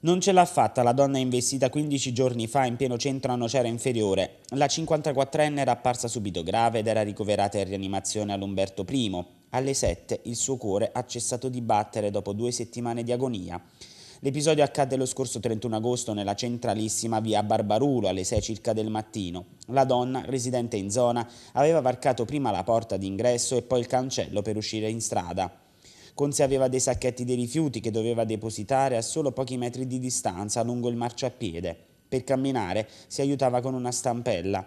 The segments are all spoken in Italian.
Non ce l'ha fatta la donna investita 15 giorni fa in pieno centro a Nocera Inferiore. La 54enne era apparsa subito grave ed era ricoverata in rianimazione all'Umberto I. Alle 7 il suo cuore ha cessato di battere dopo due settimane di agonia. L'episodio accadde lo scorso 31 agosto nella centralissima via Barbarulo alle 6 circa del mattino. La donna, residente in zona, aveva varcato prima la porta d'ingresso e poi il cancello per uscire in strada. Con sé aveva dei sacchetti dei rifiuti che doveva depositare a solo pochi metri di distanza lungo il marciapiede. Per camminare si aiutava con una stampella.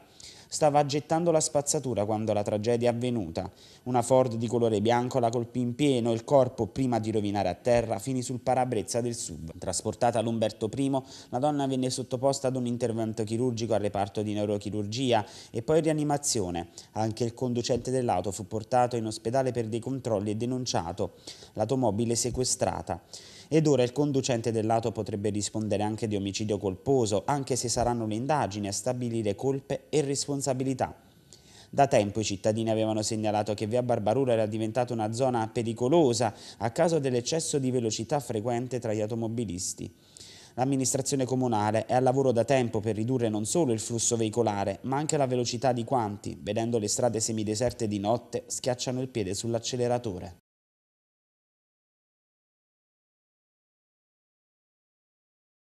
Stava gettando la spazzatura quando la tragedia è avvenuta. Una Ford di colore bianco la colpì in pieno il corpo, prima di rovinare a terra, finì sul parabrezza del SUV. Trasportata all'Umberto I, la donna venne sottoposta ad un intervento chirurgico al reparto di neurochirurgia e poi rianimazione. Anche il conducente dell'auto fu portato in ospedale per dei controlli e denunciato. L'automobile sequestrata ed ora il conducente dell'auto potrebbe rispondere anche di omicidio colposo, anche se saranno le indagini a stabilire colpe e responsabilità. Da tempo i cittadini avevano segnalato che via Barbarura era diventata una zona pericolosa a causa dell'eccesso di velocità frequente tra gli automobilisti. L'amministrazione comunale è al lavoro da tempo per ridurre non solo il flusso veicolare, ma anche la velocità di quanti, vedendo le strade semideserte di notte, schiacciano il piede sull'acceleratore.